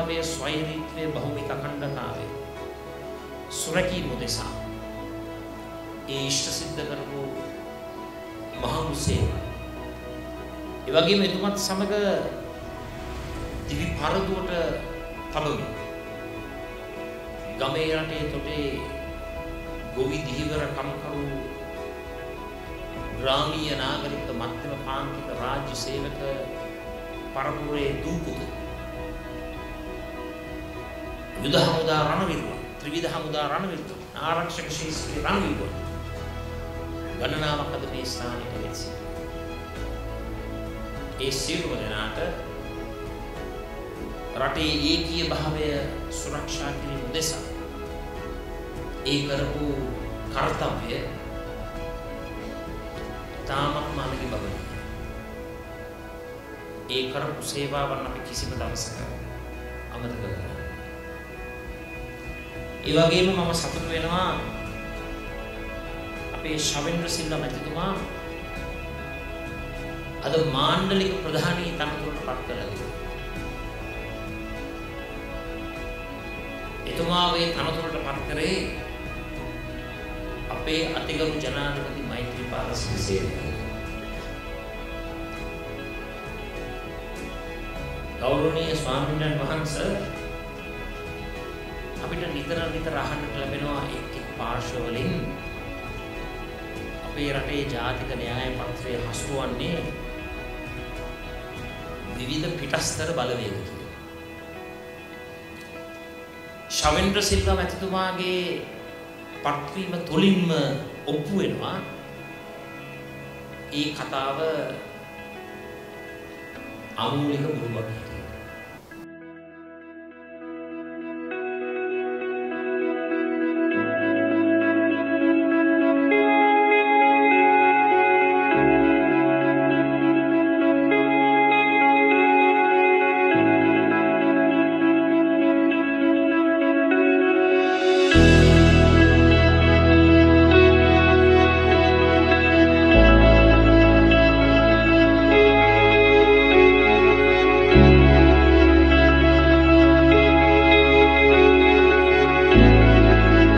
ඒකීය භාවය ස්වෛරීත්වය භෞමික අඛණ්ඩතාවය සුරකී මුදෙසා ඒ ඉෂ්ට සිද්ධ කරපු මහඟු සේවය. ඒ වගේම එතුමත් සමග දිවි පරදුවට තබමින් ගමේ රටේ තොටේ ගොවි දිහිවර කම්කරු ග්‍රාමීය නාගරික මධ්‍යම පාන්තික රාජ්‍ය සේවක පරපුරේ දූපුතු යුද හමුදා රණවිරුවන් ත්‍රිවිධ හමුදා රණවිරුවන් ආරක්ෂක ශේෂ්ත්‍රයේ රණවිරුවන් ගණනාවක් අද මේ ස්ථානයට වෙච්චි. ඒ සියලුම දෙනාට රටේ ඒකීය භාවය සුරක්ෂා කිරීම උදෙසා ඒ කරපු කර්තව්‍ය තාමත් මානවි බවයි. ඒ කරපු සේවාවන් අපි කිසිම දවසක අමතක කරන්නේ ඒ වගේම මම සතුටු වෙනවා අපේ ශවෙන්ද්‍ර සිල්වා මැතිතුමා අද මාණ්ඩලික ප්‍රධානී තනතුරට පත් කළා. එතුමා වේ තනතුරට පත් කරේ අපේ අතිගරු ජනාධිපති මෛත්‍රීපාල සිරිසේන. ගෞරවනීය ස්වාමීන් වහන්සේ අපිට නිතර නිතර අහන්නට ලැබෙනවා එක් එක් පාර්ශවවලින් අපේ රටේ ජාතික න්‍යාය පත්‍රය හසුරුවන්නේ විවිධ පිටස්තර බලවේග කියලා. ශවෙන්ද්‍ර සිල්වා මැතිතුමාගේ පත්වීම තුළින්ම ඔප්පු වෙනවා ඒ කතාව අමූලික බුරුමක්.